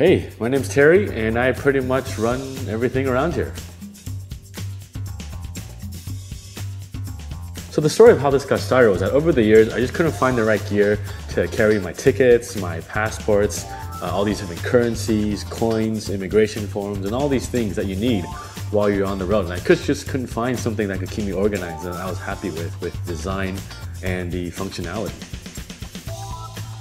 Hey, my name's Terry, and I pretty much run everything around here. So the story of how this got started was that over the years, I just couldn't find the right gear to carry my tickets, my passports, uh, all these different currencies, coins, immigration forms, and all these things that you need while you're on the road. And I could, just couldn't find something that could keep me organized and I was happy with, with design and the functionality.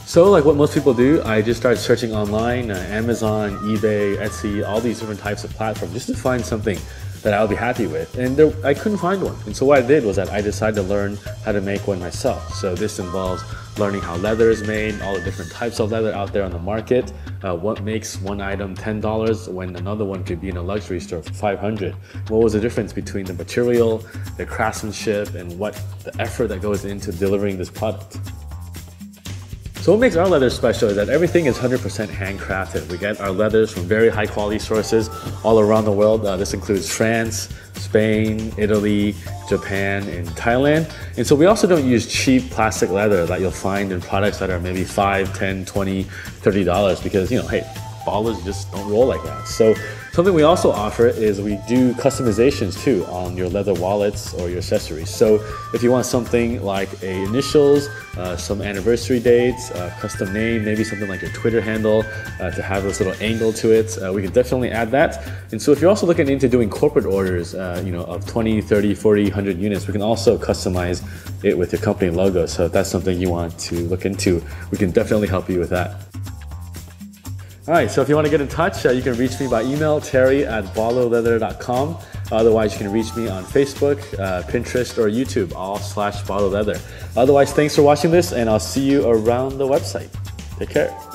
So, like what most people do, I just started searching online, uh, Amazon, eBay, Etsy, all these different types of platforms, just to find something that I'll be happy with. And there, I couldn't find one. And so what I did was that I decided to learn how to make one myself. So this involves learning how leather is made, all the different types of leather out there on the market, uh, what makes one item $10 when another one could be in a luxury store for 500 What was the difference between the material, the craftsmanship, and what the effort that goes into delivering this product. So what makes our leather special is that everything is 100% handcrafted. We get our leathers from very high quality sources all around the world. Uh, this includes France, Spain, Italy, Japan, and Thailand. And so we also don't use cheap plastic leather that you'll find in products that are maybe 5, 10, 20, 30 dollars because, you know, hey, ballers just don't roll like that. So something we also offer is we do customizations too on your leather wallets or your accessories. So if you want something like a initials, uh, some anniversary dates, uh, custom name, maybe something like your Twitter handle uh, to have this little angle to it, uh, we can definitely add that. And so if you're also looking into doing corporate orders, uh, you know, of 20, 30, 40, 100 units, we can also customize it with your company logo. So if that's something you want to look into, we can definitely help you with that. All right, so if you want to get in touch, uh, you can reach me by email, terry at ballerleather.com. Otherwise, you can reach me on Facebook, uh, Pinterest, or YouTube, all slash baller leather. Otherwise, thanks for watching this, and I'll see you around the website. Take care.